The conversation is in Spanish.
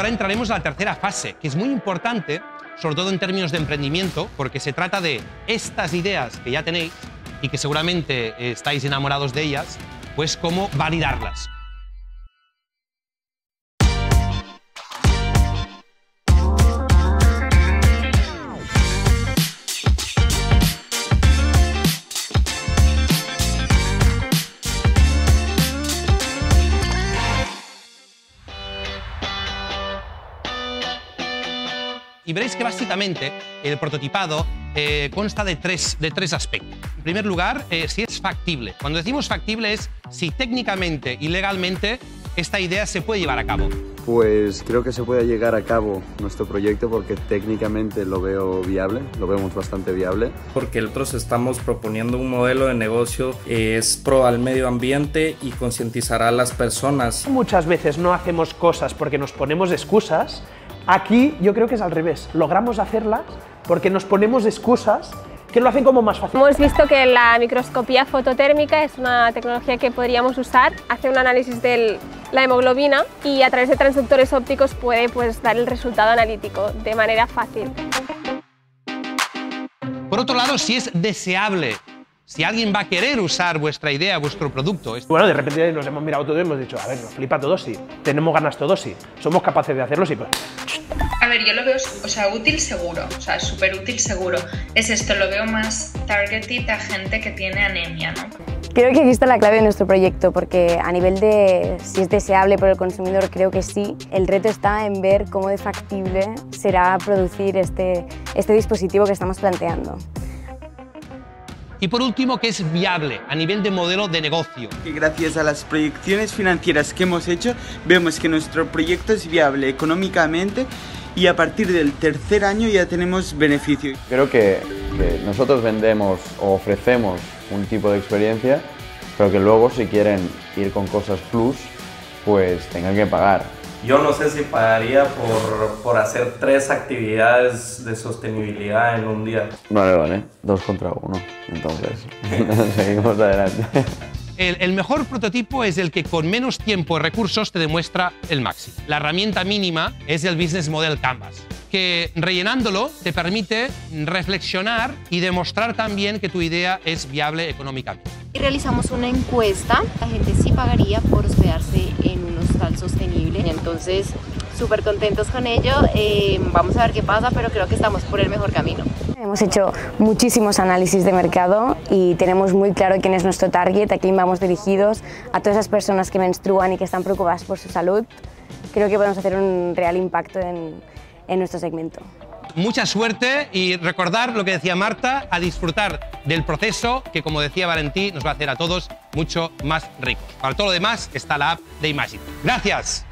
ahora entraremos a la tercera fase, que es muy importante, sobre todo en términos de emprendimiento, porque se trata de estas ideas que ya tenéis y que seguramente estáis enamorados de ellas, pues cómo validarlas. Y veréis que básicamente el prototipado eh, consta de tres, de tres aspectos. En primer lugar, eh, si es factible. Cuando decimos factible es si técnicamente y legalmente esta idea se puede llevar a cabo. Pues creo que se puede llegar a cabo nuestro proyecto porque técnicamente lo veo viable, lo vemos bastante viable. Porque nosotros estamos proponiendo un modelo de negocio que es pro al medio ambiente y concientizará a las personas. Muchas veces no hacemos cosas porque nos ponemos excusas Aquí yo creo que es al revés, logramos hacerlas porque nos ponemos excusas que lo hacen como más fácil. Hemos visto que la microscopía fototérmica es una tecnología que podríamos usar, hace un análisis de la hemoglobina y a través de transductores ópticos puede pues, dar el resultado analítico de manera fácil. Por otro lado, si es deseable si alguien va a querer usar vuestra idea, vuestro producto. Bueno, de repente nos hemos mirado todos y hemos dicho, a ver, nos flipa todo sí, tenemos ganas todos sí, somos capaces de hacerlo sí. Pues. A ver, yo lo veo, o sea, útil seguro, o sea, súper útil seguro. Es esto, lo veo más targeted a gente que tiene anemia, ¿no? Creo que aquí está la clave de nuestro proyecto, porque a nivel de si es deseable por el consumidor, creo que sí. El reto está en ver cómo de factible será producir este, este dispositivo que estamos planteando. Y por último, que es viable a nivel de modelo de negocio. Que gracias a las proyecciones financieras que hemos hecho, vemos que nuestro proyecto es viable económicamente y a partir del tercer año ya tenemos beneficio. Creo que, que nosotros vendemos o ofrecemos un tipo de experiencia, pero que luego si quieren ir con cosas plus, pues tengan que pagar. Yo no sé si pagaría por, por, hacer tres actividades de sostenibilidad en un día. Vale, vale. Dos contra uno. Entonces, seguimos adelante. El, el, mejor prototipo es el que con menos tiempo y recursos te demuestra el máximo. La herramienta mínima es el Business Model Canvas, que rellenándolo te permite reflexionar y demostrar también que tu idea es viable económicamente. Y realizamos una encuesta, la gente sí pagaría por hospedarse en un hostal sostenible, entonces súper contentos con ello, eh, vamos a ver qué pasa, pero creo que estamos por el mejor camino. Hemos hecho muchísimos análisis de mercado y tenemos muy claro quién es nuestro target, a quién vamos dirigidos, a todas esas personas que menstruan y que están preocupadas por su salud. Creo que podemos hacer un real impacto en, en nuestro segmento. Mucha suerte y recordar lo que decía Marta, a disfrutar del proceso que, como decía Valentí, nos va a hacer a todos mucho más ricos. Para todo lo demás está la app de Imagine. Gracias.